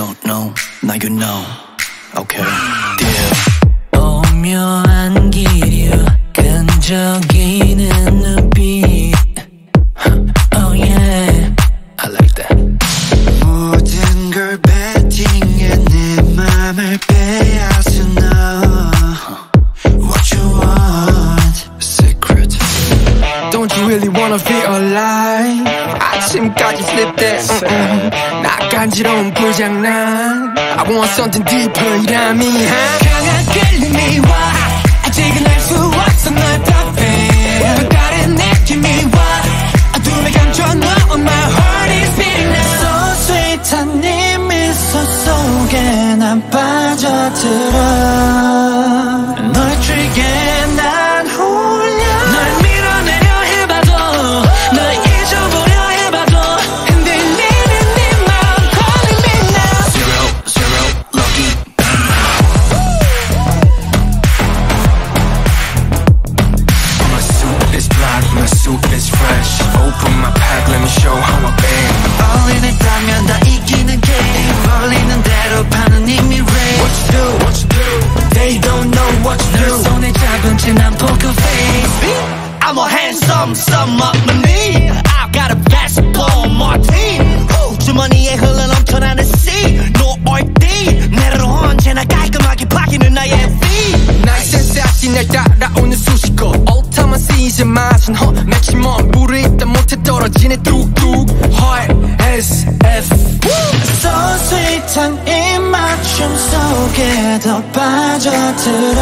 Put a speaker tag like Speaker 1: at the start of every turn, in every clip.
Speaker 1: don't know, now you know. Okay, deal.
Speaker 2: 오묘한 기류 끈적이는 눈빛 Oh yeah I like that
Speaker 3: 모든 걸 베팅해 내 맘을 빼앗은 너 What you want
Speaker 1: Secret.
Speaker 4: Don't you really wanna feel alive That mm-mm. 나 간지러운 불장난 I want something deeper 이라미 강한 끌림이 와 아직은 알 수 없어 널또 다른 느낌이 와 어둠에 감춰 너 On my heart is beating now
Speaker 3: So sweet한 네 미소 속에 난 빠져들어 난
Speaker 2: poker face.
Speaker 3: I'm a handsome sum up my knee I've got a basketball Ooh, 주머니에 흘러 넘쳐나는 C. No 얼띠 내로 언제나 깔끔하게 파기는 나의 fee
Speaker 4: 나의 센스없이 날 따라오는 수식어. 오타만 시즌 맛은 허 맥시멈 물을 입다 못해 떨어지네. 뚝뚝. Heart SF
Speaker 3: So sweet한 이 맞춤 속에 더 빠져들어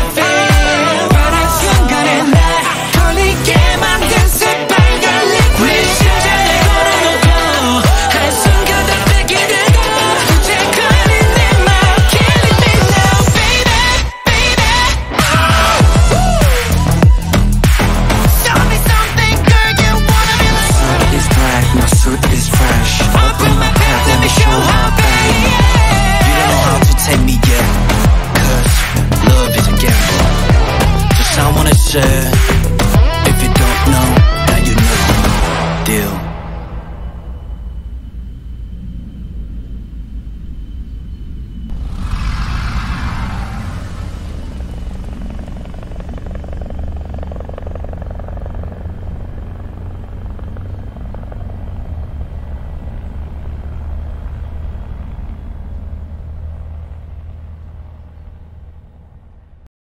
Speaker 3: said